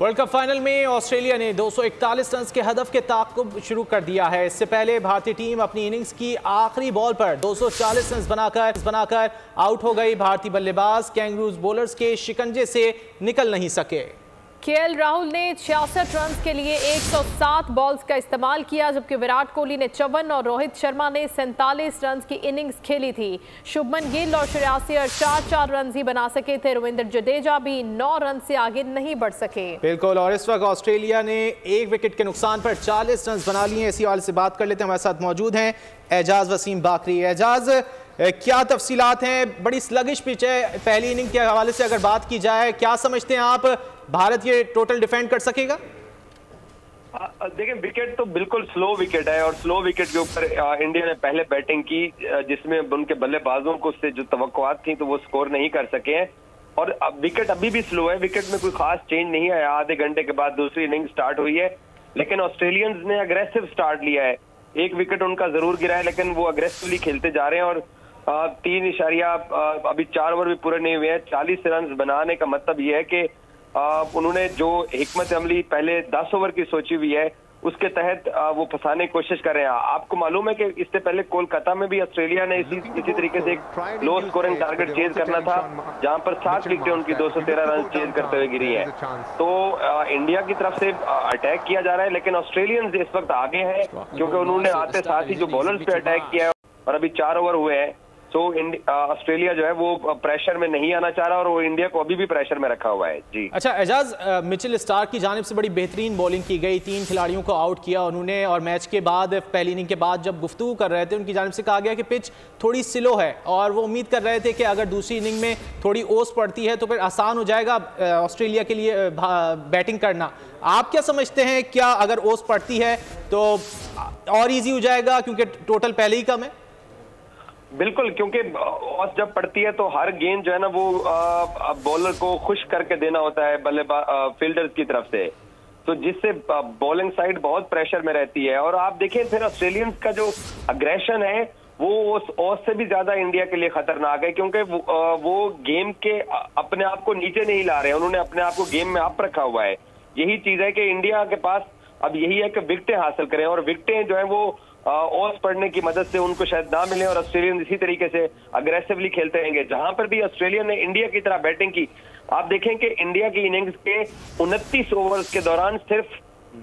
World cup final में Australia ने 241 run के हदफ के ताकुब शुरू कर दिया है। इससे पहले भारतीय टीम अपनी इनिंग्स की आखिरी बॉल पर 240 रन बनाकर बनाकर आउट हो गई भारतीय बल्लेबाज। कैंगरूज बॉलर्स के शिकंजे से निकल नहीं सके। केएल राहुल ने छियासठ रन के लिए 107 बॉल्स का इस्तेमाल किया, जबकि विराट कोहली ने चौवन और रोहित शर्मा ने सैंतालीस रन की इनिंग्स खेली थी। शुभमन गिल और श्रेयासी चार चार रन ही बना सके थे। रविंद्र जडेजा भी नौ रन से आगे नहीं बढ़ सके। बिल्कुल, और इस वक्त ऑस्ट्रेलिया ने एक विकेट के नुकसान पर चालीस रन बना लिए इसी वाले से बात कर लेते हैं। हमारे साथ मौजूद हैं एजाज वसीम बाकरी। एजाज क्या तफसीलात हैं? बड़ी स्लगिश पिच है पहली इनिंग के हवाले से अगर बात की जाए, क्या समझते हैं आप? भारत ये टोटल डिफेंड कर सकेगा? देखिए विकेट तो बिल्कुल स्लो विकेट है और स्लो विकेट के ऊपर इंडिया ने पहले बैटिंग की जिसमें उनके बल्लेबाजों को उससे जो तो थी तो वो स्कोर नहीं कर सके हैं। और अब विकेट अभी भी स्लो है विकेट में कोई खास चेंज नहीं आया। आधे घंटे के बाद दूसरी इनिंग स्टार्ट हुई है। लेकिन ऑस्ट्रेलियंस ने अग्रेसिव स्टार्ट लिया है। एक विकेट उनका ज़रूर गिरा है, लेकिन वो अग्रेसिवली खेलते जा रहे हैं और तीन इशारिया अभी चार ओवर भी पूरे नहीं हुए हैं। चालीस रन बनाने का मतलब ये है कि उन्होंने जो हिकमत अमली पहले दस ओवर की सोची हुई है उसके तहत वो फंसाने की कोशिश कर रहे हैं। आपको मालूम है कि इससे पहले कोलकाता में भी ऑस्ट्रेलिया ने इसी इसी तरीके से एक लो स्कोरिंग टारगेट चेज करना था जहाँ पर सात विकेटें उनकी 213 रन चेज करते हुए गिरी है। तो इंडिया की तरफ़ से अटैक किया जा रहा है लेकिन ऑस्ट्रेलियंस इस वक्त आगे हैं क्योंकि उन्होंने आते साथ ही जो बॉलर्स पे अटैक किया है और अभी चार ओवर हुए हैं। तो ऑस्ट्रेलिया जो है वो प्रेशर में नहीं आना चाह रहा और वो इंडिया को अभी भी प्रेशर में रखा हुआ है। जी। अच्छा एजाज मिचेल स्टार की जानब से बड़ी बेहतरीन बॉलिंग की गई, तीन खिलाड़ियों को आउट किया उन्होंने और मैच के बाद, पहली इनिंग के बाद जब गुफ्तु कर रहे थे, उनकी जानब से कहा गया कि पिच थोड़ी स्लो है और वो उम्मीद कर रहे थे कि अगर दूसरी इनिंग में थोड़ी ओस पड़ती है तो फिर आसान हो जाएगा ऑस्ट्रेलिया के लिए बैटिंग करना। आप क्या समझते हैं, क्या अगर ओस पड़ती है तो और ईजी हो जाएगा क्योंकि टोटल पहले ही कम है? बिल्कुल क्योंकि ऑस जब पड़ती है तो हर गेंद जो है ना वो बॉलर को खुश करके देना होता है बल्लेबाज फील्डर्स की तरफ़ से। तो जिससे बॉलिंग साइड बहुत प्रेशर में रहती है। और आप देखें फिर ऑस्ट्रेलियंस का जो अग्रेशन है वो उस ऑस से भी ज़्यादा इंडिया के लिए खतरनाक है क्योंकि वो, वो गेम के अपने आप को नीचे नहीं ला रहे उन्होंने अपने आप को गेम में अप रखा हुआ है। यही चीज़ है कि इंडिया के पास अब यही है कि विकटें हासिल करें। और विकटें जो है वो ओस पढ़ने की मदद से उनको शायद ना मिले और ऑस्ट्रेलियन इसी तरीके से अग्रेसिवली खेलते रहेंगे। जहाँ पर भी ऑस्ट्रेलिया ने इंडिया की तरह बैटिंग की, आप देखें कि इंडिया की इनिंग्स के उनतीस ओवर्स के दौरान सिर्फ़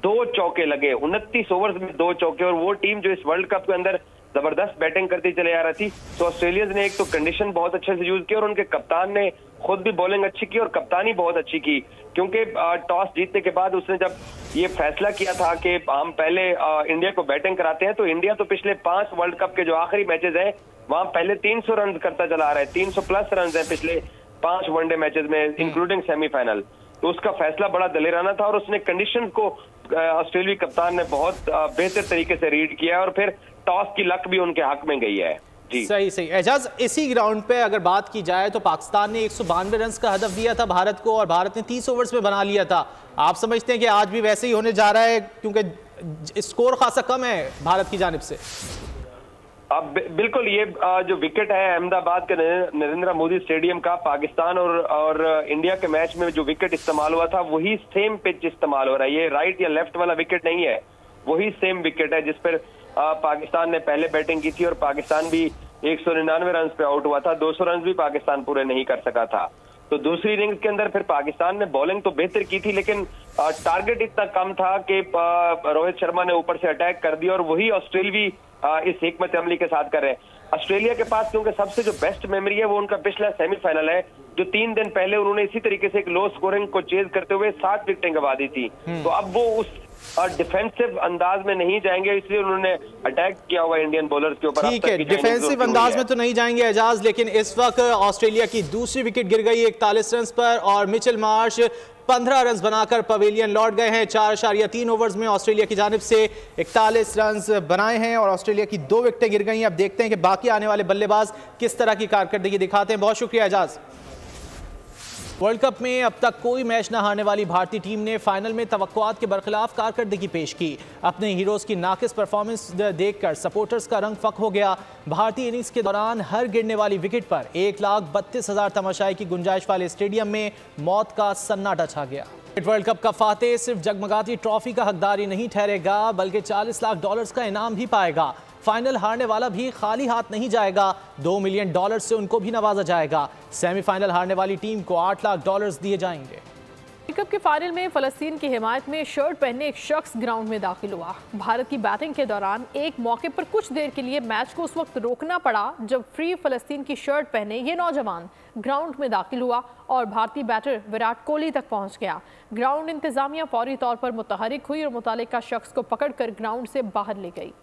दो चौके लगे, उनतीस ओवर्स में दो चौके, और वो टीम जो इस वर्ल्ड कप के अंदर ज़बरदस्त बैटिंग करती चले आ रही थी। तो ऑस्ट्रेलियंस ने एक तो कंडीशन बहुत अच्छे से यूज़ किया और उनके कप्तान ने खुद भी बॉलिंग अच्छी की और कप्तानी बहुत अच्छी की। क्योंकि टॉस जीतने के बाद उसने जब ये फैसला किया था कि हम पहले इंडिया को बैटिंग कराते हैं तो इंडिया तो पिछले पाँच वर्ल्ड कप के जो आखिरी मैचेस हैं वहाँ पहले 300 रन करता चला आ रहा है। 300 प्लस रन है पिछले पाँच वनडे मैचेस में इंक्लूडिंग सेमीफाइनल तो उसका फैसला बड़ा दलेराना था और उसने कंडीशन को ऑस्ट्रेलिया कप्तान ने बहुत बेहतर तरीके से रीड किया और फिर टॉस की लक भी उनके हक में गई है। सही सही। एजाज इसी ग्राउंड पे अगर बात की जाए तो पाकिस्तान ने एक रन का हदफ दिया था भारत को और भारत ने 30 ओवर्स में बना लिया था। आप समझते हैं कि आज भी वैसे ही होने जा रहा है क्योंकि स्कोर खासा कम है भारत की जानब से। अब बिल्कुल ये जो विकेट है अहमदाबाद के नरेंद्र मोदी स्टेडियम का पाकिस्तान और और इंडिया के मैच में जो विकेट इस्तेमाल हुआ था वही सेम पिच इस्तेमाल हो रहा है। ये राइट या लेफ़्ट वाला विकेट नहीं है वही सेम विकेट है जिस पर पाकिस्तान ने पहले बैटिंग की थी और पाकिस्तान भी एक सौ निन्यानवे रन पे आउट हुआ था। 200 रन भी पाकिस्तान पूरे नहीं कर सका था। तो दूसरी इनिंग्स के अंदर फिर पाकिस्तान ने बॉलिंग तो बेहतर की थी लेकिन टारगेट इतना कम था कि रोहित शर्मा ने ऊपर से अटैक कर दिया और वही ऑस्ट्रेलवी इस हिकमत अमली के साथ कर रहे हैं। ऑस्ट्रेलिया के पास क्योंकि सबसे जो बेस्ट मेमोरी है वो उनका पिछला सेमीफाइनल है जो तीन दिन पहले उन्होंने इसी तरीके से एक लो स्कोरिंग को चेज करते हुए सात विकेटें गवा दी थी। हम्म। तो अब वो उस डिफेंसिव अंदाज में नहीं जाएँगे इसलिए उन्होंने अटैक किया हुआ इंडियन बॉलर्स के ऊपर। ठीक है डिफेंसिव अंदाज में तो नहीं जाएँगे एजाज लेकिन इस वक्त ऑस्ट्रेलिया की दूसरी विकेट गिर गई इकतालीस रन पर और मिचेल मार्श पंद्रह रन बनाकर पवेलियन लौट गए हैं। चार अशारिया तीन ओवर्स में ऑस्ट्रेलिया की जानब से इकतालीस रन बनाए हैं और ऑस्ट्रेलिया की दो विकटें गिर गई हैं। अब देखते हैं कि बाकी आने वाले बल्लेबाज किस तरह की कारकर्दगी दिखाते हैं। बहुत शुक्रिया एजाज। वर्ल्ड कप में अब तक कोई मैच न हारने वाली भारतीय टीम ने फाइनल में तवक्कुआत के बरखिलाफ कारकर्दगी पेश की। अपने हीरोज़ की नाकिस परफॉर्मेंस देखकर सपोर्टर्स का रंग फक हो गया। भारतीय इनिंग्स के दौरान हर गिरने वाली विकेट पर एक लाख बत्तीस हज़ार तमाशाई की गुंजाइश वाले स्टेडियम में मौत का सन्नाटा छा गया। वर्ल्ड कप का फातेह सिर्फ़ जगमगाती ट्रॉफी का हकदार नहीं ठहरेगा, बल्कि 40 लाख डॉलर्स का इनाम भी पाएगा। फाइनल हारने वाला भी खाली हाथ नहीं जाएगा। दो मिलियन डॉलर से उनको भी नवाजा जाएगा। सेमीफाइनल हारने वाली टीम को आठ लाख डॉलर्स दिए जाएँगे। कप के फाइनल में फलस्तीन की हिमायत में शर्ट पहने एक शख्स ग्राउंड में दाखिल हुआ। भारत की बैटिंग के दौरान एक मौके पर कुछ देर के लिए मैच को उस वक्त रोकना पड़ा, जब फ्री फलस्तीन की शर्ट पहने ये नौजवान ग्राउंड में दाखिल हुआ और भारतीय बैटर विराट कोहली तक पहुँच गया। ग्राउंड इंतजामिया फौरी तौर पर मुतहरिक हुई और मुतल शख्स को पकड़कर ग्राउंड से बाहर ले गई।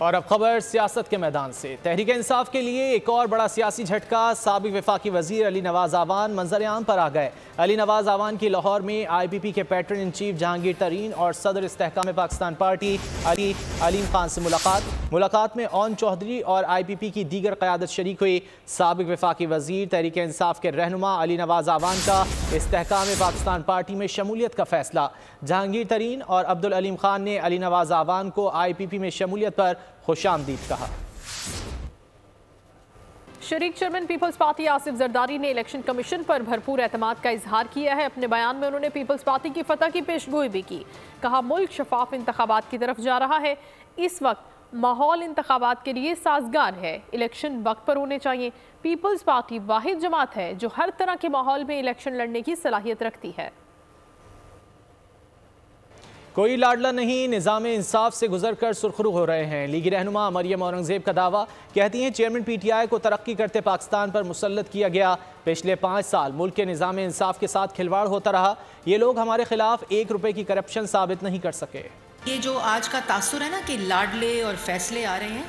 और अब खबर सियासत के मैदान से। तहरीक इंसाफ के लिए एक और बड़ा सियासी झटका सबक विफाकी वज़ीर अली नवाज़ आवान मंजर आम पर आ गए। अली नवाज़ आवान की लाहौर में आई पी पी के patron in chief Jahangir Tareen और सदर इसकाम पाकिस्तान पार्टी अली, अलीम खान से मुलाकात। मुलाकात में ओन चौधरी और आई पी पी की दीगर क़्यादत शरीक हुई। सबक विफाकी वज़ीर, तहरीक इंसाफ के रहनुमा अली नवाज़ आवान का इसकाम पाकिस्तान पार्टी में शमूलियत का फैसला। जहांगीर तरीन और अब्दुल अलीम खान ने अली नवाज़ आवान को आई पी पी में शमूलियत पर खुश आमदीद कहा। शरीक chairman Peoples Party Asif Zardari ने इलेक्शन कमीशन पर भरपूर एतमाद का इजहार किया है। अपने बयान में उन्होंने पीपल्स पार्टी की फतह की पेशगोई भी की। कहा, मुल्क शफाफ इंतबात की तरफ़ जा रहा है। इस वक्त माहौल इंतबात के लिए साजगार है। इलेक्शन वक्त पर होने चाहिए। पीपल्स पार्टी वाहिद जमात है, जो हर तरह के माहौल में इलेक्शन लड़ने की सलाहियत रखती है। कोई लाडला नहीं, निज़ाम इंसाफ से गुजर कर सुरखरू हो रहे हैं। लीगी रहनुमा मरियम औरंगज़ेब का दावा, कहती हैं चेयरमैन पी टी आई को तरक्की करते पाकिस्तान पर मुसलत किया गया। पिछले पाँच साल मुल्क के निज़ाम इंसाफ के साथ खिलवाड़ होता रहा। ये लोग हमारे खिलाफ एक रुपये की करप्शन साबित नहीं कर सके। ये जो आज का तासर है ना कि लाडले और फैसले आ रहे हैं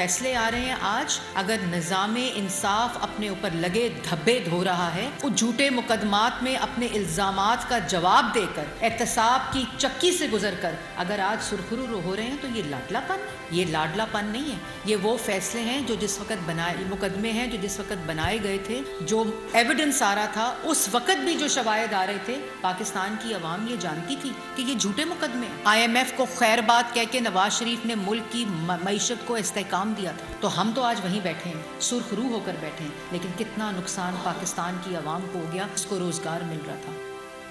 फैसले आ रहे हैं आज। अगर निज़ाम इंसाफ अपने ऊपर लगे, धब्बे धो रहा है, वो झूठे मुकदमात में अपने इल्ज़ाम का जवाब देकर, एहतसाब की चक्की से गुजर कर अगर आज सुरखरू हो रहे हैं तो ये लाडलापन ये लाडलापन नहीं है। ये वो फैसले हैं जो जिस वक्त बनाए, मुकदमे हैं जो जिस वक्त बनाए गए थे, जो एविडेंस आ रहा था, उस वक्त भी जो शवायद आ रहे थे। पाकिस्तान की आवाम ये जानती थी कि ये झूठे मुकदमे आई एम एफ़ को खैर बात कह के नवाज़ शरीफ ने मुल्क की मीशत को इस्तेकाम काम दिया। था तो हम तो आज वहीं बैठे हैं, सुरखरू होकर बैठे हैं, लेकिन कितना नुकसान पाकिस्तान की आवाम को हो गया इसको रोज़गार मिल रहा था।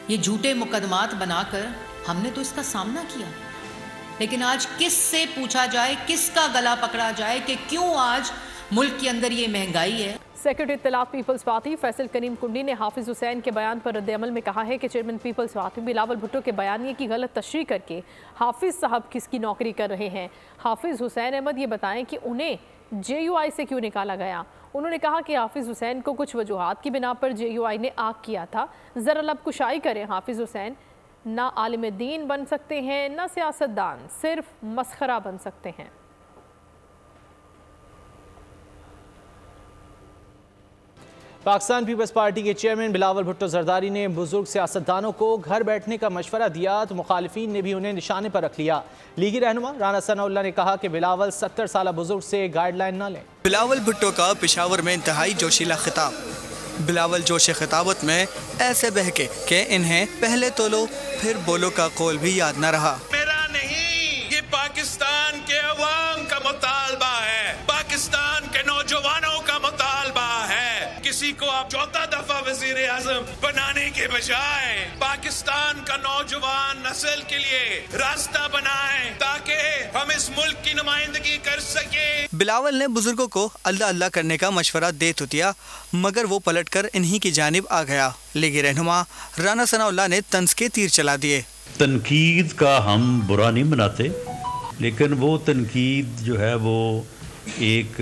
ये झूठे मुकदमात बनाकर हमने तो इसका सामना किया। लेकिन आज किस से पूछा जाए, किसका गला पकड़ा जाए कि क्यों आज मुल्क के अंदर ये महँगाई है? सेक्रेटरी इतलाफ पीपल्स पार्टी फैसल करीम कुंडी ने हाफिज हुसैन के बयान पर रद्दमल में कहा है कि chairman Peoples Party Bilawal Bhutto के बयानिए की गलत तशरी करके हाफिज साहब किसकी नौकरी कर रहे हैं। हाफिज हुसैन अहमद ये बताएँ कि उन्हें जे यू आई से क्यों निकाला गया? उन्होंने कहा कि हाफिज़ हुसैन को कुछ वजूहत की बिना पर जे यू आई ने आग किया था। ज़रा लब कुशाई करें हाफिज़ हुसैन ना आलिम दीन बन सकते हैं, ना सियासतदान, सिर्फ़ मसखरा बन सकते हैं। पाकिस्तान पीपल्स पार्टी के चेयरमैन बिलावल भुट्टो जरदारी ने बुज़ुर्ग सियासतदानों को घर बैठने का मशवरा दिया तो मुखालफी ने भी उन्हें निशाने पर रख लिया। लीगी रहनुमा राना सनाउल्ला ने कहा कि बिलावल सत्तर साल बुज़ुर्ग से गाइडलाइन न लें। बिलावल भुट्टो का पिशावर में इंतहाई जोशीला खिताब। बिलावल जोश खिताबत में ऐसे बहके के इन्हें पहले तो लो फिर बोलो का कौल भी याद न रहा। मेरा नहीं ये पाकिस्तान के अवाम का मुतालबा है। पाकिस्तान के नौजवानों का किसी को आप चौथा दफ़ा वज़ीर आज़म बनाने के बजाय पाकिस्तान का नौजवान नस्ल के लिए रास्ता बनाए ताकि हम इस मुल्क की नुमाइंदगी कर सके। बिलावल ने बुज़ुर्गों को अल्लाह अल्लाह करने का मशवरा दे तो दिया मगर वो पलट कर इन्हीं की जानब आ गया। लेकिन रहनुमा राना सनाउल्ला ने तंज के तीर चला दिए। तनकीद का हम बुरा नहीं बनाते लेकिन वो तनकीद जो है वो एक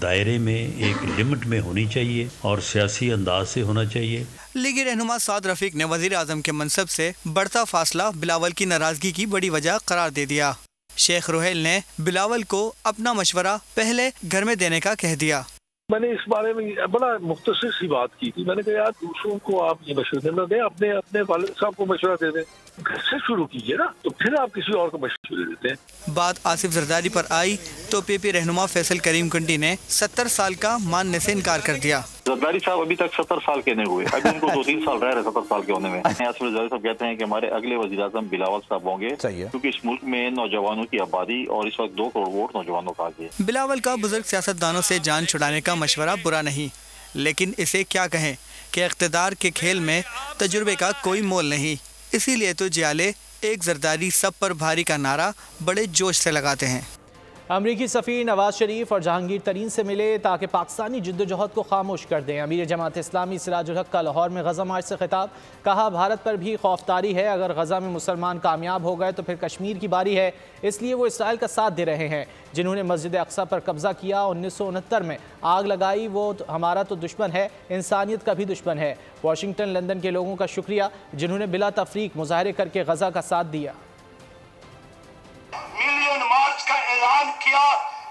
दायरे में, एक लिमिट में होनी चाहिए और सियासी अंदाज से होना चाहिए। लीगी रहनुमा साद रफीक ने वज़ीर आज़म के मनसब से बढ़ता फासला बिलावल की नाराज़गी की बड़ी वजह करार दे दिया। शेख रोहेल ने बिलावल को अपना मशवरा पहले घर में देने का कह दिया। मैंने इस बारे में बड़ा मुख्तर सी बात की थी। मैंने कहा, यार, दूसरों को आप ये मशवरा न दें अपने अपने वाले साहब को मशवरा दे दें। घर से शुरू कीजिए ना तो फिर आप किसी और को मशवरे देते हैं। बात आसिफ जरदारी पर आई तो पीपी रहनुमा फैसल करीम कंडी ने सत्तर साल का मानने से इनकार कर दिया। जरदारी साहब अभी तक सत्तर साल के नहीं हुए। अभी उनको दो तीन साल रह रहे सत्तर साल के होने में। आसिफ जरदारी साहब कहते हैं कि हमारे अगले वजी अजम बिलावल साहब होंगे क्योंकि इस मुल्क में नौजवानों की आबादी और इस वक्त दो करोड़ वोट नौजवानों का आगे बिलावल का बुज़ुर्ग सियासतदानों से जान छुड़ाने का मशवरा बुरा नहीं लेकिन इसे क्या कहें कि इकतदार के खेल में तजुर्बे का कोई मोल नहीं। इसीलिए तो जियाले एक जरदारी सब पर भारी का नारा बड़े जोश से लगाते हैं। अमरीकी सफ़ी नवाज़ शरीफ और जहांगीर तरीन से मिले ताकि पाकिस्तानी जद्दोजहद को खामोश कर दें। अमीर जमात इस्लामी सिराजुल का लाहौर में गजा मार्च से खिताब। कहा, भारत पर भी खौफतारी है। अगर गजा में मुसलमान कामयाब हो गए तो फिर कश्मीर की बारी है। इसलिए वो इसराइल का साथ दे रहे हैं। जिन्होंने मस्जिद अक्सा पर कब्जा किया, उन्नीस सौ उनहत्तर में आग लगाई, वो तो हमारा तो दुश्मन है। इंसानियत का भी दुश्मन है। वाशिंगटन, लंदन के लोगों का शुक्रिया, जिन्होंने बिला तफरीक मुजाहरे करके गजा का साथ दिया। मिलियन मार्च का ऐलान किया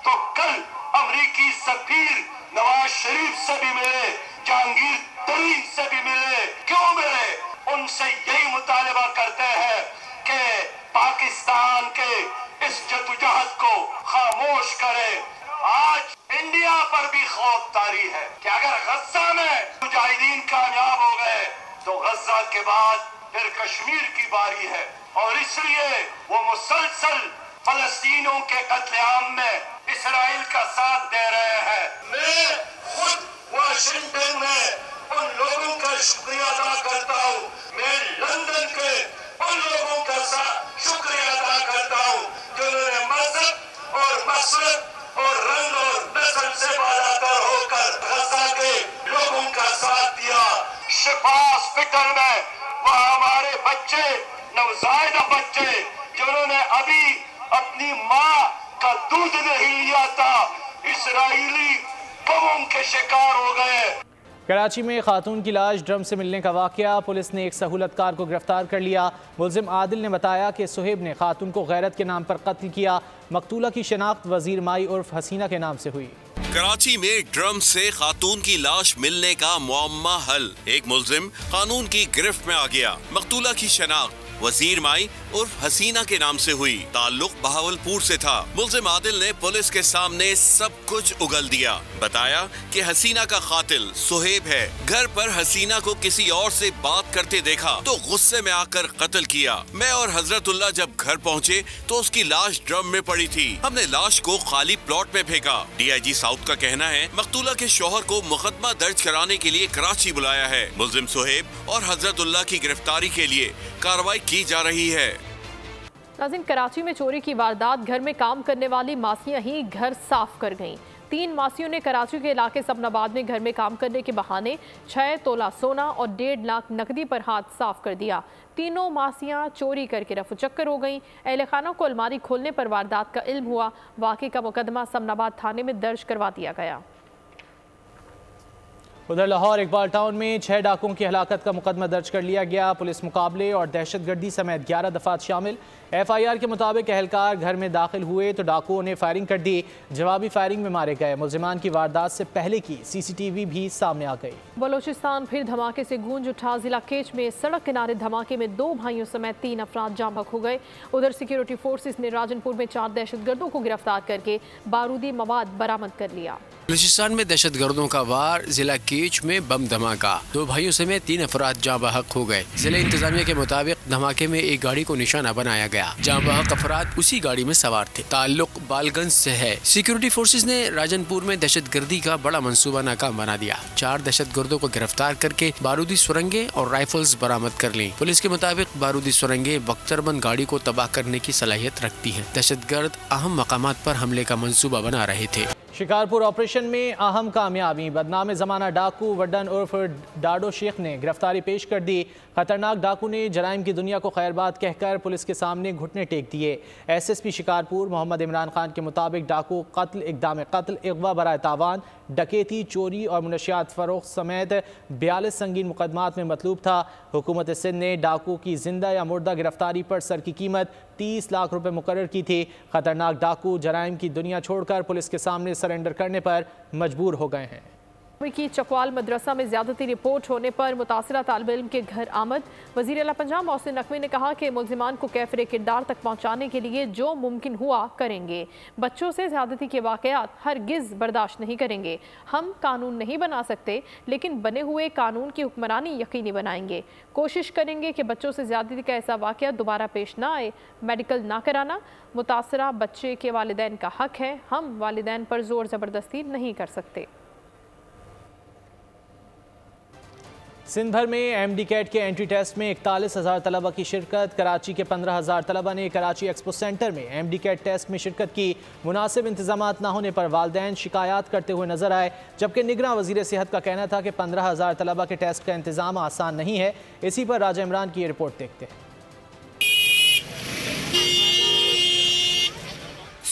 तो कल अमरीकी सफीर नवाज़ शरीफ से भी मिले, जहांगीर तरीन से भी मिले। क्यों मिले? उनसे यही मुतालबा करते हैं कि पाकिस्तान के इस जदोजहद को खामोश करे। आज इंडिया पर भी खौफ तारी है कि अगर गजा में मुजाहिदीन कामयाब हो गए तो गजा के बाद फिर कश्मीर की बारी है। और इसलिए वो मुसलसल फलस्तीनों के कत्लेआम में इसराइल का साथ दे रहे हैं। मैं खुद वाशिंगटन में उन लोगों का शुक्रिया अदा करता हूँ। मैं लंदन के उन लोगों का शुक्रिया अदा करता हूँ, जिन्होंने मज़हब और मसरत और रंग और नस्ल से बालातर होकर गजा के लोगों का साथ दिया। शिफा हॉस्पिटल में वह हमारे बच्चे नवजायदा बच्चे जिन्होंने अभी अपनी माँ का दूध नहीं लिया था इसराइली बमों के शिकार हो गए। कराची में खातून की लाश ड्रम से मिलने का वाक़ पुलिस ने एक सहूलतकार को गिरफ़्तार कर लिया। मुलजिम आदिल ने बताया कि सुहेब ने खातून को गैरत के नाम पर कत्ल किया। मकतूला की शनाख्त वज़ीर माई उर्फ़ हसीना के नाम से हुई। कराची में ड्रम से खातून की लाश मिलने का मुआमा हल। एक मुलजिम कानून की गिरफ्त में आ गया। मकतूला की शनाख्त वज़ीर माई उर्फ़ हसीना के नाम से हुई। ताल्लुक बहावलपुर से था। मुलजिम आदिल ने पुलिस के सामने सब कुछ उगल दिया। बताया कि हसीना का कातिल सुहेब है। घर पर हसीना को किसी और से बात करते देखा तो गुस्से में आकर कत्ल किया। मैं और हजरतुल्लाह जब घर पहुँचे तो उसकी लाश ड्रम में पड़ी थी। हमने लाश को खाली प्लॉट में फेंका। डीआईजी साउथ का कहना है, मकतूला के शोहर को मुकदमा दर्ज कराने के लिए कराची बुलाया है। मुलजिम सुहेब और हजरतुल्ला की गिरफ्तारी के लिए कार्रवाई की जा रही है। नाजिन, कराची में चोरी की वारदात, घर में काम करने वाली मासियाँ ही घर साफ़ कर गईं। तीन मासियों ने कराची के इलाके सपनाबाद में घर में काम करने के बहाने छः तोला सोना और डेढ़ लाख नकदी पर हाथ साफ़ कर दिया। तीनों मासियाँ चोरी करके रफू चक्कर हो गईं। अहल खाना को अलमारी खोलने पर वारदात का इल्म हुआ। वाकई का मुकदमा समनाबाद थाने में दर्ज करवा दिया गया। उधर लाहौर, इकबाल टाउन में छह डाकुओं की हलाकत का मुकदमा दर्ज कर लिया गया। पुलिस मुकाबले और दहशत गर्दी समेत ग्यारह दफात शामिल। एफ़ आई आर के मुताबिक अहलकार घर में दाखिल हुए तो डाकुओं ने फायरिंग कर दी। जवाबी फायरिंग में मारे गए। मुलजमान की वारदात से पहले की सी सी टी वी भी सामने आ गई। बलोचिस्तान फिर धमाके से गूंज उठा। जिला केच में सड़क किनारे धमाके में दो भाइयों समेत तीन अफराद जाम बक हो गए। उधर सिक्योरिटी फोर्सेज ने राजनपुर में चार दहशत गर्दों को गिरफ़्तार करके बारूदी मवाद बरामद कर लिया। बलूचिस्तान में दहशत गर्दों का वार, जिला केच में बम धमाका। दो भाइयों समेत तीन अफराद जहाँ बहक हो गए। जिला इंतजामिया के मुताबिक धमाके में एक गाड़ी को निशाना बनाया गया। जहाँ बहक अफराद उसी गाड़ी में सवार थे। ताल्लुक बालगंज से है। सिक्योरिटी फोर्सेज ने राजनपुर में दहशत गर्दी का बड़ा मनसूबा नाकाम बना दिया। चार दहशत गर्दों को गिरफ़्तार करके बारूदी सुरंगे और राइफल्स बरामद कर ली। पुलिस के मुताबिक बारूदी सुरंगे बख्तरबंद गाड़ी को तबाह करने की सलाहियत रखती है। दहशत गर्द अहम मकाम पर हमले का मनसूबा बना रहे थे। शिकारपुर ऑपरेशन में अहम कामयाबी, बदनाम जमाना डाकू, वडन उर्फ़ डाडो शेख ने गिरफ्तारी पेश कर दी। खतरनाक डाकू ने जराइम की दुनिया को खैरबाद कहकर पुलिस के सामने घुटने टेक दिए। S S P Shikarpur Mohammad Imran Khan के मुताबिक डाकू कत्ल, इकदाम कत्ल अगवा बरए तावान, डकेती, चोरी और मनशियात फ़रोख समेत बयालीस संगीन मुकदमात में मतलूब था। हुकूमत सिंध ने डाकू की ज़िंदा या मुर्दा गिरफ्तारी पर सर की कीमत तीस लाख रुपये मुकर की थी। खतरनाक डाकू जराइम की दुनिया छोड़कर पुलिस के सामने सरेंडर करने पर मजबूर हो गए हैं। की चकवाल मदरसा में ज्यादती रिपोर्ट होने पर मुतासरा तालब इम के घर आमद। वजी अला पंजाब मोहसिन नकवी ने कहा कि मुलजमान को कैफरे किरदार तक पहुँचाने के लिए जो मुमकिन हुआ करेंगे। बच्चों से ज्यादती के वाकयात हर गिज बर्दाश्त नहीं करेंगे। हम कानून नहीं बना सकते, लेकिन बने हुए कानून की हुक्मरानी यकीनी बनाएँगे। कोशिश करेंगे कि बच्चों से ज्यादती का ऐसा वाक़ दोबारा पेश ना आए। मेडिकल ना कराना, मुतासरा बच्चे के वालदेन का हक है। हम वालदेन पर ज़ोर ज़बरदस्ती नहीं कर सकते। सिंध भर में एम डी कैट के एंट्री टेस्ट में इकतालीस हज़ार तलबा की शिरकत, कराची के पंद्रह हज़ार तलबा ने कराची एक्सपो सेंटर में एम डी कैट टेस्ट में शिरकत की। मुनासिब इंतज़ाम न होने पर वालदेन शिकायत करते हुए नज़र आए, जबकि निगरान वज़ीर सेहत का कहना था कि पंद्रह हज़ार तलबा के टेस्ट का इंतज़ाम आसान नहीं है। इसी पर राजा इमरान की रिपोर्ट देखते हैं।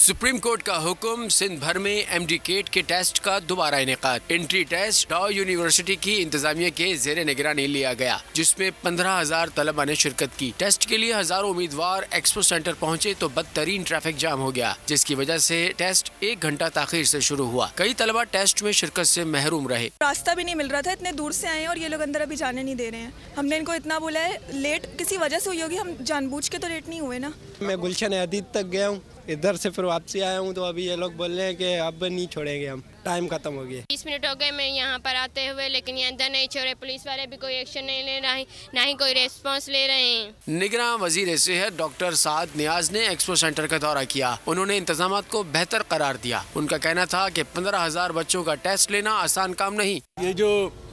सुप्रीम कोर्ट का हुक्म सिंध भर में एम डी केट के टेस्ट का दोबारा इनका। एंट्री टेस्ट डॉ यूनिवर्सिटी की इंतजामिया के जेर निगरानी लिया गया जिसमें पंद्रह हज़ार तलबा ने शिरकत की। टेस्ट के लिए हज़ारों उम्मीदवार एक्सपो सेंटर पहुँचे तो बदतरीन ट्रैफ़िक जाम हो गया जिसकी वजह से टेस्ट एक घंटा ताखिर से शुरू हुआ। कई तलबा टेस्ट में शिरकत से महरूम रहे। रास्ता भी नहीं मिल रहा था इतने दूर से आए और ये लोग अंदर अभी जाने नहीं दे रहे हैं। हमने इनको इतना बोला है लेट किसी वजह से हुई होगी हम जानबूझ के तो लेट नहीं हुए ना। मैं गुलशन अदीद तक गया हूँ। इधर से फिर वापसी आया हूँ तो अभी ये लोग बोल रहे हैं कि अब नहीं छोड़ेंगे हम। टाइम खत्म हो गया। बीस मिनट हो गए मैं यहाँ पर आते हुए लेकिन ये अंदर नहीं छोड़े। पुलिस वाले भी कोई एक्शन नहीं ले रहे ना ही कोई रेस्पॉन्स ले रहे हैं। निगरान वज़ीर सेहत डॉक्टर साद नियाज ने एक्सपो सेंटर का दौरा किया। उन्होंने इंतज़ाम को बेहतर करार दिया। उनका कहना था की पंद्रह हज़ार बच्चों का टेस्ट लेना आसान काम नहीं। ये जो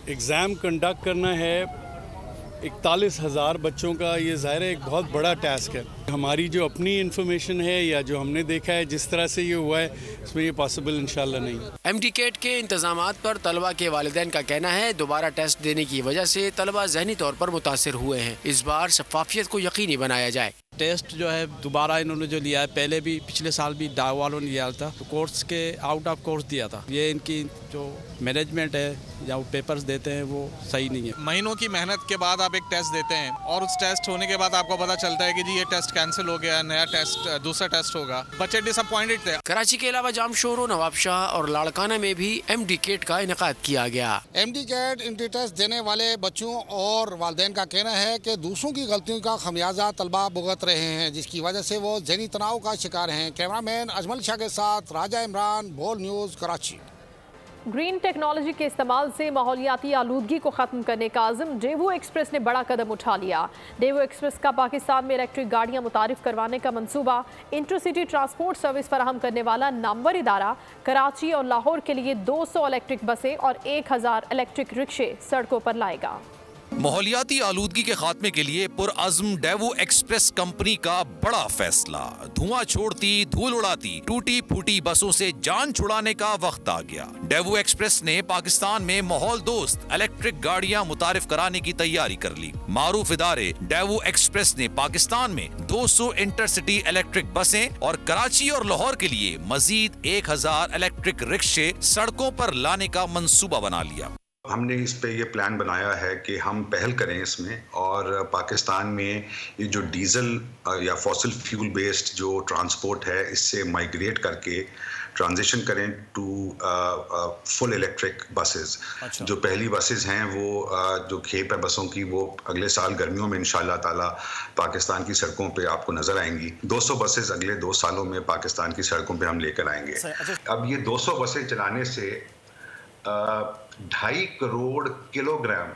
एग्ज़ाम कंडक्ट करना है इकतालीस हज़ार बच्चों का ये ज़ाहिर एक बहुत बड़ा टास्क है। हमारी जो अपनी इन्फॉर्मेशन है या जो हमने देखा है जिस तरह से ये हुआ है इसमें ये पॉसिबल इंशाल्लाह नहीं एम डी केट के इंतज़ाम पर तलबा के वालदेन का कहना है दोबारा टेस्ट देने की वजह से तलबा जहनी तौर पर मुतासर हुए हैं। इस बार शफाफियत को यकीनी बनाया जाए। टेस्ट जो है दोबारा इन्होंने जो लिया है पहले भी पिछले साल भी डाव वालों ने लिया था। तो कोर्स के आउट ऑफ़ कोर्स दिया था। ये इनकी जो मैनेजमेंट है या वो पेपर्स देते हैं वो सही नहीं है। महीनों की मेहनत के बाद आप एक टेस्ट देते हैं और उस टेस्ट होने के बाद आपको पता चलता है कि जी ये टेस्ट कैंसिल हो गया नया टेस्ट दूसरा टेस्ट होगा। बच्चे डिसअपॉइंटेड थे। कराची के अलावा जामशोर नवाबशाह और लाड़काना में भी एम डी केट का इनका किया गया। M D CAT entry test देने वाले बच्चों और वालदेन का कहना है की दूसरों की गलतियों का खमियाजा तलबा भुगत रहे हैं जिसकी वजह से वो जनी तनाव का शिकार हैं। कैमरामैन अजमल शाह के साथ राजा इमरान बोल न्यूज़ कराची। ग्रीन टेक्नोलॉजी के इस्तेमाल से माहौलियाती आलूदगी को ख़त्म करने का आज़म डेवो एक्सप्रेस ने बड़ा कदम उठा लिया। डेवो एक्सप्रेस का पाकिस्तान में इलेक्ट्रिक गाड़ियाँ मुतारफ करवाने का मंसूबा, इंटरसिटी ट्रांसपोर्ट सर्विस फराहम करने वाला नामवर इदारा, कराची और लाहौर के लिए 200 इलेक्ट्रिक बसें और 1000 इलेक्ट्रिक रिक्शे सड़कों पर लाएगा। माहौलियाती आलूदगी के खात्मे के लिए पुरअज़म डेवो एक्सप्रेस कंपनी का बड़ा फैसला। धुआँ छोड़ती, धूल उड़ाती टूटी फूटी बसों से जान छुड़ाने का वक्त आ गया। डेवो एक्सप्रेस ने पाकिस्तान में माहौल दोस्त, इलेक्ट्रिक गाड़ियाँ मुतारिफ कराने की तैयारी कर ली। मारूफ इदारे, डेवो एक्सप्रेस ने पाकिस्तान में 200 इंटरसिटी इलेक्ट्रिक बसें और कराची और लाहौर के लिए मजीद 1000 इलेक्ट्रिक रिक्शे सड़कों पर लाने का मंसूबा बना लिया। हमने इस पे ये प्लान बनाया है कि हम पहल करें इसमें और पाकिस्तान में ये जो डीजल या फॉसिल फ्यूल बेस्ड जो ट्रांसपोर्ट है इससे माइग्रेट करके ट्रांजिशन करें टू फुल इलेक्ट्रिक बसेस। जो पहली बसेस हैं वो uh, जो खेप है बसों की वो अगले साल गर्मियों में इंशाल्लाह ताला पाकिस्तान की सड़कों पे आपको नज़र आएँगी। 200 बसेस अगले दो सालों में पाकिस्तान की सड़कों पे हम लेकर आएँगे। अच्छा। अब ये 200 बसें चलाने से ढाई करोड़ किलोग्राम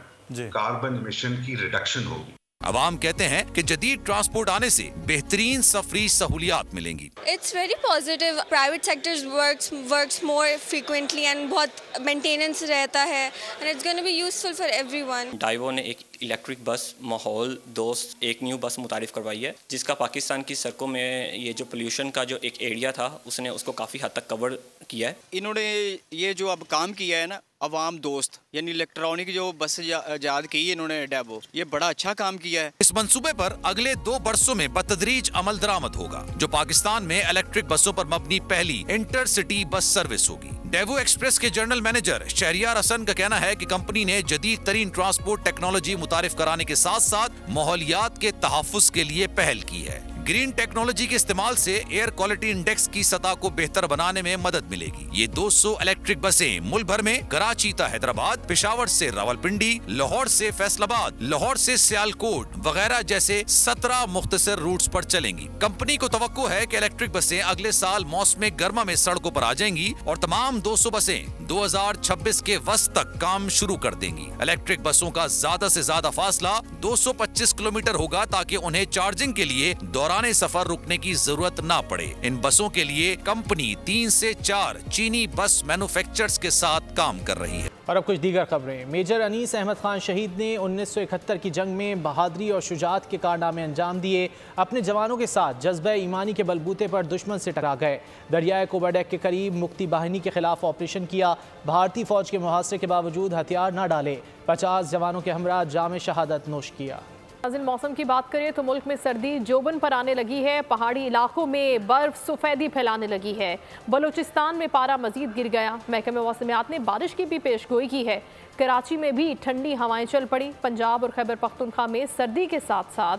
कार्बन इमिशन की रिडक्शन होगी। अवाम कहते हैं कि जदीद ट्रांसपोर्ट आने से बेहतरीन सफरी सहूलियात मिलेंगी। It's very positive private sectors works works more frequently and बहुत मेंटेनेंस रहता है and it's gonna be useful for everyone Daewoo ने एक इलेक्ट्रिक बस माहौल दोस्त एक न्यू बस मुतारिफ करवाई है जिसका पाकिस्तान की सड़कों में ये जो पोल्यूशन का जो एक एरिया था उसने उसको काफ़ी हद तक कवर किया है। इन्होंने ये जो अब काम किया है ना अवाम दोस्त, यानी इलेक्ट्रॉनिक जो बस आज़ाद की इन्होंने डेबो, ये बड़ा अच्छा काम किया है। इस मंसूबे पर अगले दो बरसों में बतदरीज अमल दरामद होगा, जो पाकिस्तान में इलेक्ट्रिक बसों पर मबनी पहली इंटर सिटी बस सर्विस होगी। डेवो एक्सप्रेस के जनरल मैनेजर शहरियार हसन का कहना है कि कंपनी ने जदीद तरीन ट्रांसपोर्ट टेक्नोलॉजी मुतारिफ कराने के साथ साथ माहौलियात के तहफ़ के लिए पहल की है। ग्रीन टेक्नोलॉजी के इस्तेमाल से एयर क्वालिटी इंडेक्स की सतह को बेहतर बनाने में मदद मिलेगी। ये 200 इलेक्ट्रिक बसें मुल्क भर में कराची तक हैदराबाद, पिशावर से रावलपिंडी, लाहौर से फैसलाबाद, लाहौर से सियालकोट वगैरह जैसे 17 मुख्तसर रूट्स पर चलेंगी। कंपनी को तो है कि इलेक्ट्रिक बसें अगले साल मौसम गर्मा में सड़कों पर आ जाएँगी और तमाम 200 बसें 2026 के वस्त तक काम शुरू कर देंगी। इलेक्ट्रिक बसों का ज़्यादा से ज़्यादा फासला 225 किलोमीटर होगा ताकि उन्हें चार्जिंग के लिए दौरान सफ़र रुकने की ज़रूरत न पड़े। इन बसों के लिए कंपनी तीन से चार चीनी बस मैन्युफैक्चरर्स के साथ काम कर रही है। और अब कुछ दीगर खबरें। मेजर अनीस अहमद खान शहीद ने 1971 की जंग में बहादरी और शुजात के कारनामे अंजाम दिए। अपने जवानों के साथ जज्बा ईमानी के बलबूते पर दुश्मन से टकरा गए। दरियाए कोबाडेक के करीब मुक्ति बाहिनी के खिलाफ ऑपरेशन किया। भारतीय फौज के मुहासरे के बावजूद हथियार न डाले। पचास जवानों के हमरा जाम शहादत नोश किया। नाजिन मौसम की बात करें तो मुल्क में सर्दी जोबन पर आने लगी है। पहाड़ी इलाकों में बर्फ़ सफ़ेदी फैलाने लगी है। बलूचिस्तान में पारा मजीद गिर गया। महकमे मौसमियात ने बारिश की भी पेश गोई की है। कराची में भी ठंडी हवाएँ चल पड़ी। पंजाब और खैबर पख्तूनख्वा में सर्दी के साथ साथ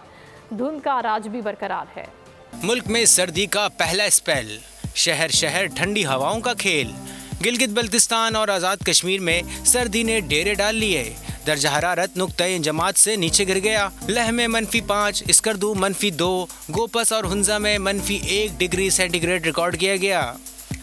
धुंध का राज भी बरकरार है। मुल्क में सर्दी का पहला स्पेल, शहर शहर ठंडी हवाओं का खेल। गिलगित बल्तिस्तान और आज़ाद कश्मीर में सर्दी ने डेरे डाल लिए। दर्ज हरारत नुकता जमात से नीचे गिर गया। लह में मनफी पाँच, इसकरदू मनफी दो, गोपस और हुंजा में मनफी एक डिग्री सेंटीग्रेड रिकॉर्ड किया गया।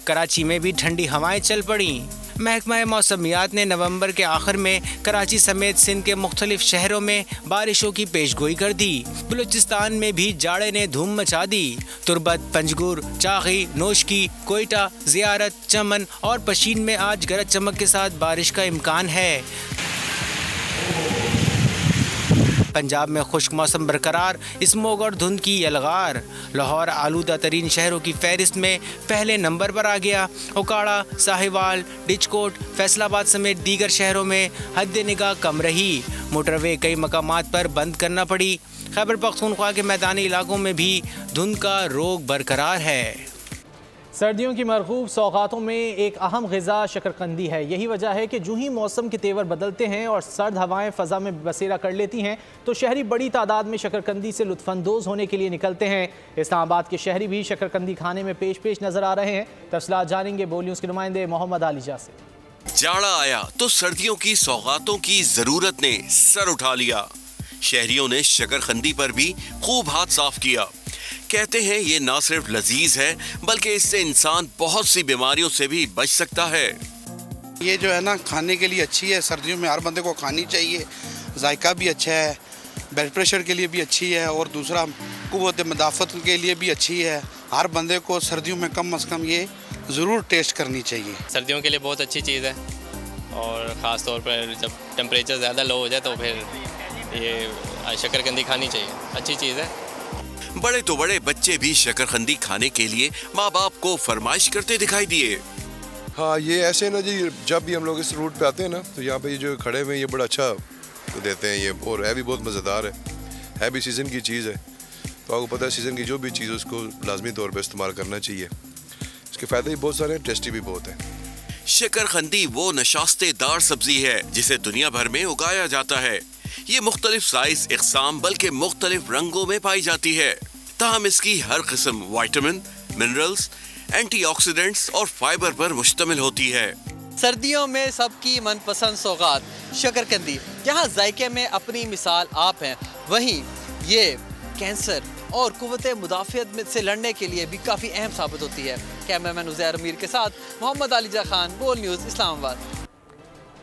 कराची में भी ठंडी हवाएँ चल पड़ी। महकमा मौसमियात ने नवंबर के आखिर में कराची समेत सिंध के मुख्तलिफ़ शहरों में बारिशों की पेशगोई कर दी। बलूचिस्तान में भी जाड़े ने धूम मचा दी। तुरबत पंजगुर चागी नोशकी, कोयटा, जियारत, चमन और पशीन में आज गरज चमक के साथ बारिश का इम्कान है। पंजाब में खुश्क मौसम बरकरार स्मोग और धुंध की यलगार लाहौर आलूदा तरीन शहरों की फहरिस्त में पहले नंबर पर आ गया। उकाड़ा, साहिवाल, डिचकोट, फैसलाबाद समेत दीगर शहरों में हद निगाह कम रही। मोटरवे कई मकाम पर बंद करना पड़ी। खैबर पख्तूनख्वा के मैदानी इलाकों में भी धुंध का रोग बरकरार है। सर्दियों की मरगूब सौगातों में एक अहम गज़ा शकरकंदी है। यही वजह है कि जो ही मौसम के तेवर बदलते हैं और सर्द हवाएँ फ़ज़ा में बसेरा कर लेती हैं तो शहरी बड़ी तादाद में शकरकंदी से लुत्फानंदोज़ होने के लिए निकलते हैं। इस्लामाबाद के शहरी भी शकरकंदी खाने में पेश पेश नज़र आ रहे हैं। तफसला जानेंगे बोलियों के नुमाइंदे मोहम्मद आलिजा से जाड़ा आया तो सर्दियों की सौगातों की ज़रूरत ने सर उठा लिया। शहरियों ने शकरकंदी पर भी खूब हाथ साफ़ किया। कहते हैं ये ना सिर्फ़ लजीज है बल्कि इससे इंसान बहुत सी बीमारियों से भी बच सकता है। ये जो है ना खाने के लिए अच्छी है सर्दियों में हर बंदे को खानी चाहिए जायका भी अच्छा है ब्लड प्रेशर के लिए भी अच्छी है और दूसरा कुत मदाफ़त के लिए भी अच्छी है। हर बंदे को सर्दियों में कम अज़ कम ये ज़रूर टेस्ट करनी चाहिए। सर्दियों के लिए बहुत अच्छी चीज़ है और ख़ास तौर पर जब टेम्परेचर ज़्यादा लो हो जाए तो फिर ये शक्करकंदी खानी चाहिए। अच्छी चीज़ है। बड़े तो बड़े बच्चे भी शकरखंदी खाने के लिए माँ बाप को फरमाइश करते दिखाई दिए। हाँ ये ऐसे ना जी जब भी हम लोग इस रूट पे आते हैं ना तो यहाँ पे ये जो खड़े हुए ये बड़ा अच्छा तो देते हैं ये और है भी बहुत मज़ेदार है। है भी सीज़न की चीज़ है। तो आपको पता है सीज़न की जो भी चीज़ उसको लाजमी तौर पर इस्तेमाल करना चाहिए। इसके फ़ायदे भी बहुत सारे हैं टेस्टी भी बहुत है। शकरखंदी वो नशास्तेदार सब्ज़ी है जिसे दुनिया भर में उगाया जाता है। ये मुख्तलिफ़ साइज़ इकसाम, बल्कि मुख्तलिफ़ रंगों में पाई जाती है। ताहम इसकी हर किस्म वाइटामिन मिनरल्स एंटीऑक्सीडेंट्स और फाइबर पर मुश्तमिल होती है। सर्दियों में सबकी मनपसंद सौगात शकरकंदी यहाँ जायके में अपनी मिसाल आप हैं। वहीं ये कैंसर और कुत मुदाफ़ियत से लड़ने के लिए भी काफ़ी अहम साबित होती है। कैमरामैन उजैर अमीर के साथ मोहम्मद अलीजा खान गोल न्यूज़, इस्लामाबाद।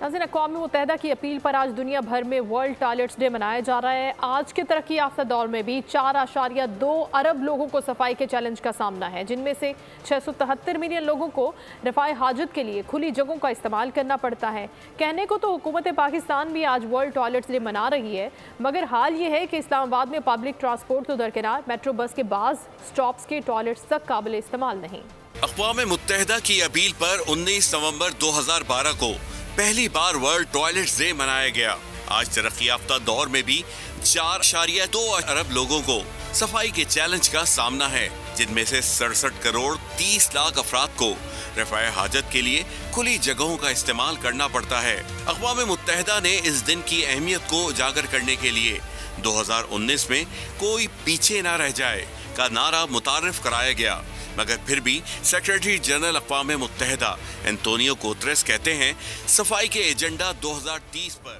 नाजिन अकवा मुतहदा की अपील पर आज दुनिया भर में वर्ल्ड टॉयलेट्स डे मनाया जा रहा है। आज के तरक्की याफ्ता दौर में भी चार आशारिया दो अरब लोगों को सफ़ाई के चैलेंज का सामना है, जिनमें से छः सौ तिहत्तर मिलियन लोगों को रफाए हाजत के लिए खुली जगहों का इस्तेमाल करना पड़ता है। कहने को तो हुकूमत पाकिस्तान भी आज वर्ल्ड टॉयलेट्स डे मना रही है, मगर हाल ये है कि इस्लामाबाद में पब्लिक ट्रांसपोर्ट तो दरकिनार, मेट्रो बस के बाद स्टॉप्स के टॉयलेट्स तक काबिल इस्तेमाल नहीं। अकवा मुतहदा की अपील पर उन्नीस नवंबर दो हज़ार बारह को पहली बार वर्ल्ड टॉयलेट डे मनाया गया। आज तरक्की याफ्ता दौर में भी चार शारिया दो अरब लोगों को सफ़ाई के चैलेंज का सामना है, जिनमें से सड़सठ करोड़ तीस लाख अफराद को रफाय हाजत के लिए खुली जगहों का इस्तेमाल करना पड़ता है। अकवा मुतहदा ने इस दिन की अहमियत को उजागर करने के लिए 2019 में कोई पीछे ना रह जाए का नारा मुतारफ कराया गया। मगर फिर भी सेक्रेटरी जनरल अकवा मुतहदा एंतोनियो कोतरेस कहते हैं, सफ़ाई के एजेंडा 2030 पर।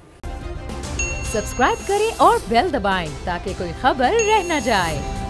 सब्सक्राइब करें और बेल दबाएँ ताकि कोई खबर रह न जाए।